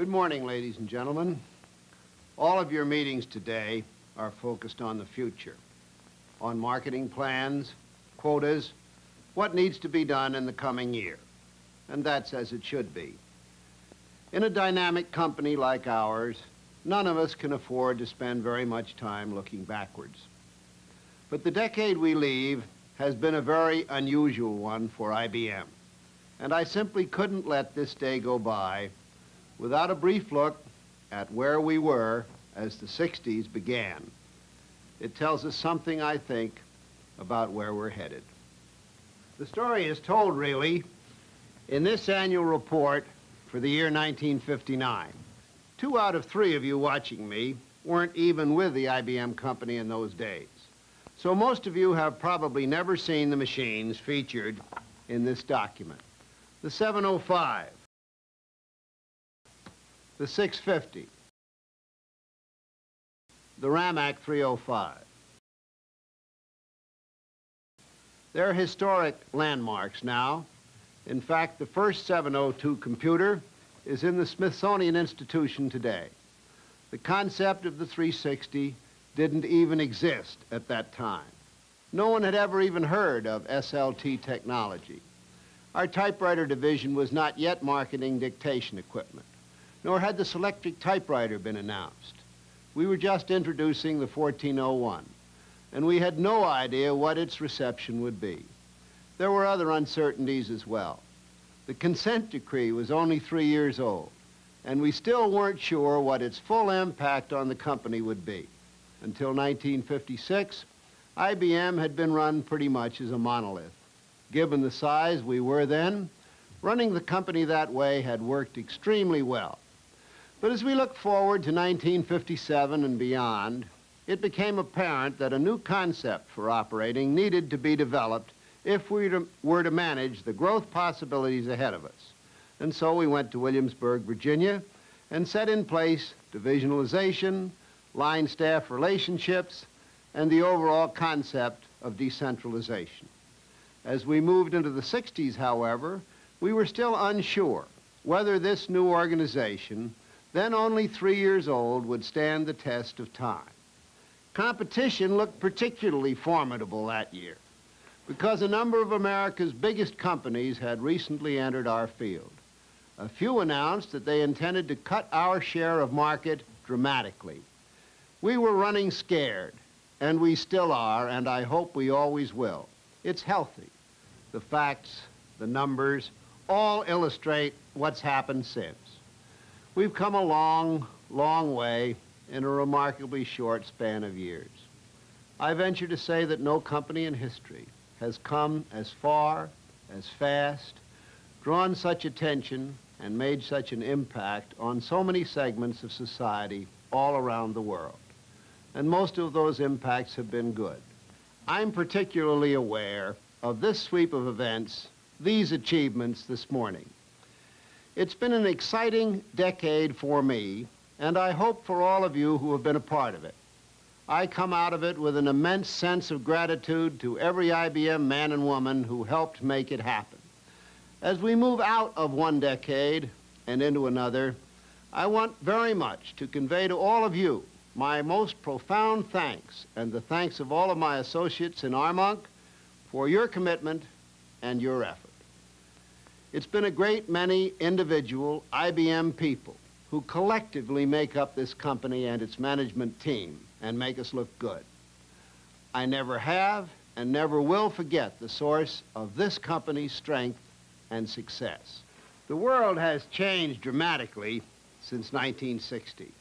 Good morning, ladies and gentlemen. All of your meetings today are focused on the future, on marketing plans, quotas, what needs to be done in the coming year. And that's as it should be. In a dynamic company like ours, none of us can afford to spend very much time looking backwards. But the decade we leave has been a very unusual one for IBM. And I simply couldn't let this day go by without a brief look at where we were as the 60s began. It tells us something, I think, about where we're headed. The story is told, really, in this annual report for the year 1959. Two out of three of you watching me weren't even with the IBM company in those days. So most of you have probably never seen the machines featured in this document. The 705, the 650, the Ramac 305. They're historic landmarks now. In fact, the first 702 computer is in the Smithsonian Institution today. The concept of the 360 didn't even exist at that time. No one had ever even heard of SLT technology. Our typewriter division was not yet marketing dictation equipment, nor had the Selectric typewriter been announced. We were just introducing the 1401, and we had no idea what its reception would be. There were other uncertainties as well. The consent decree was only three years old, and we still weren't sure what its full impact on the company would be. Until 1956, IBM had been run pretty much as a monolith. Given the size we were then, running the company that way had worked extremely well. But as we look forward to 1957 and beyond, it became apparent that a new concept for operating needed to be developed if we were to manage the growth possibilities ahead of us. And so we went to Williamsburg, Virginia, and set in place divisionalization, line staff relationships, and the overall concept of decentralization. As we moved into the 60s, however, we were still unsure whether this new organization, then only three years old, would stand the test of time. Competition looked particularly formidable that year because a number of America's biggest companies had recently entered our field. A few announced that they intended to cut our share of market dramatically. We were running scared, and we still are, and I hope we always will. It's healthy. The facts, the numbers, all illustrate what's happened since. We've come a long, long way in a remarkably short span of years. I venture to say that no company in history has come as far, as fast, drawn such attention, and made such an impact on so many segments of society all around the world and most of those impacts have been good. I'm particularly aware of this sweep of events, these achievements this morning. It's been an exciting decade for me, and I hope for all of you who have been a part of it. I come out of it with an immense sense of gratitude to every IBM man and woman who helped make it happen. As we move out of one decade and into another, I want very much to convey to all of you my most profound thanks and the thanks of all of my associates in Armonk for your commitment and your effort. It's been a great many individual IBM people who collectively make up this company and its management team and make us look good. I never have and never will forget the source of this company's strength and success. The world has changed dramatically since 1960.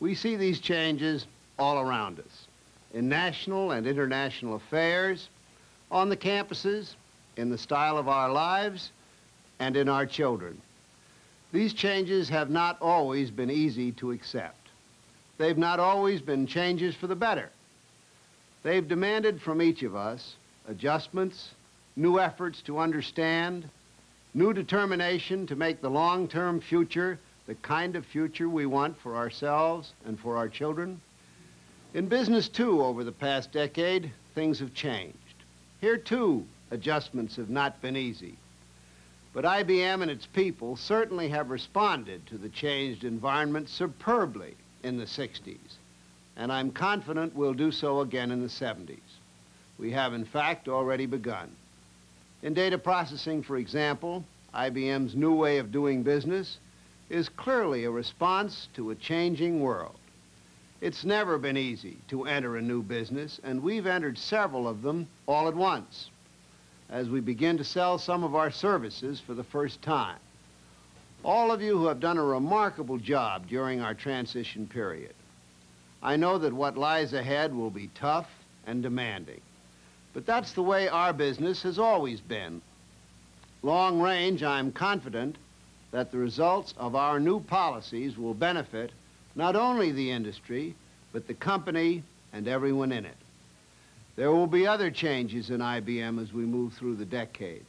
We see these changes all around us, in national and international affairs, on the campuses, in the style of our lives, and in our children. These changes have not always been easy to accept. They've not always been changes for the better. They've demanded from each of us adjustments, new efforts to understand, new determination to make the long-term future the kind of future we want for ourselves and for our children. In business, too, over the past decade, things have changed. Here, too, adjustments have not been easy. But IBM and its people certainly have responded to the changed environment superbly in the 60s, and I'm confident we'll do so again in the 70s. We have, in fact, already begun. In data processing, for example, IBM's new way of doing business is clearly a response to a changing world. It's never been easy to enter a new business, and we've entered several of them all at once as we begin to sell some of our services for the first time. All of you who have done a remarkable job during our transition period. I know that what lies ahead will be tough and demanding, but that's the way our business has always been. Long range, I'm confident that the results of our new policies will benefit not only the industry, but the company and everyone in it. There will be other changes in IBM as we move through the decade.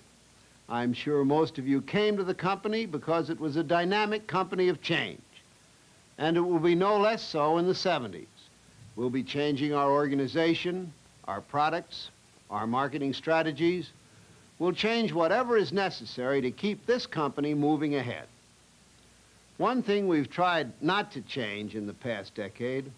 I'm sure most of you came to the company because it was a dynamic company of change. And it will be no less so in the 70s. We'll be changing our organization, our products, our marketing strategies. We'll change whatever is necessary to keep this company moving ahead. One thing we've tried not to change in the past decade,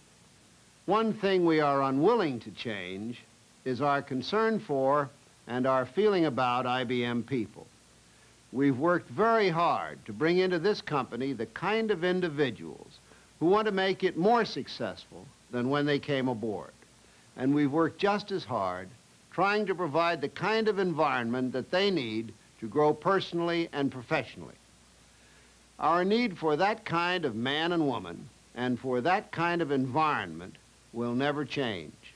one thing we are unwilling to change, is our concern for and our feeling about IBM people. We've worked very hard to bring into this company the kind of individuals who want to make it more successful than when they came aboard. And we've worked just as hard trying to provide the kind of environment that they need to grow personally and professionally. Our need for that kind of man and woman and for that kind of environment will never change.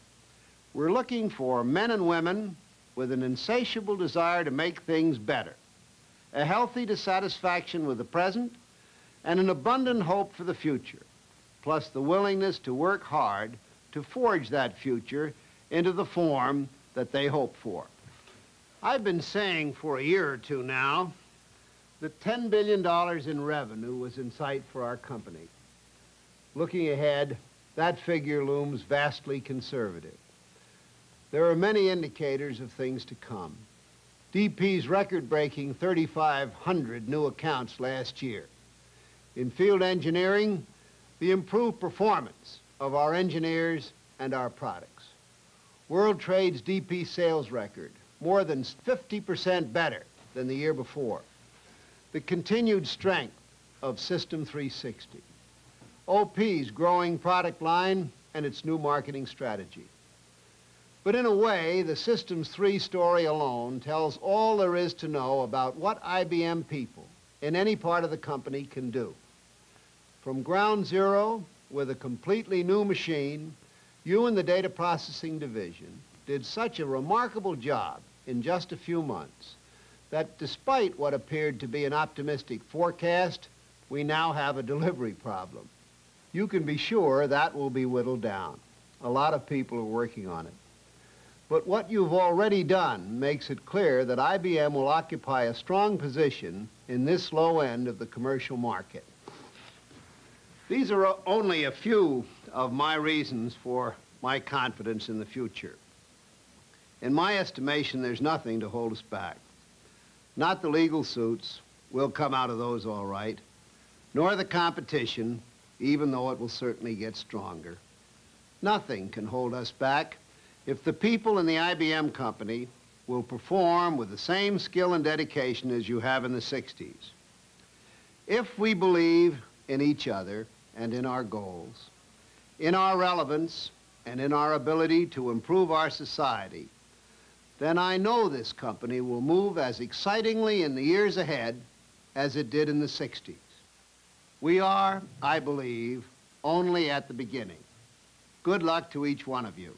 We're looking for men and women with an insatiable desire to make things better, a healthy dissatisfaction with the present, and an abundant hope for the future, plus the willingness to work hard to forge that future into the form that they hope for. I've been saying for a year or two now that $10 billion in revenue was in sight for our company. Looking ahead, that figure looms vastly conservative. There are many indicators of things to come. DP's record-breaking 3,500 new accounts last year. In field engineering, the improved performance of our engineers and our products. World Trade's DP sales record, more than 50% better than the year before the continued strength of System 360, OP's growing product line, and its new marketing strategy. But in a way, the Systems 3 story alone tells all there is to know about what IBM people in any part of the company can do. From ground zero, with a completely new machine, you and the data processing division did such a remarkable job in just a few months that despite what appeared to be an optimistic forecast, we now have a delivery problem. You can be sure that will be whittled down. A lot of people are working on it. But what you've already done makes it clear that IBM will occupy a strong position in this low end of the commercial market. These are only a few of my reasons for my confidence in the future. In my estimation, there's nothing to hold us back. Not the legal suits. We'll come out of those all right. Nor the competition, even though it will certainly get stronger. Nothing can hold us back if the people in the IBM company will perform with the same skill and dedication as you have in the 60s. If we believe in each other and in our goals, in our relevance and in our ability to improve our society, then I know this company will move as excitingly in the years ahead as it did in the 60s. We are, I believe, only at the beginning. Good luck to each one of you.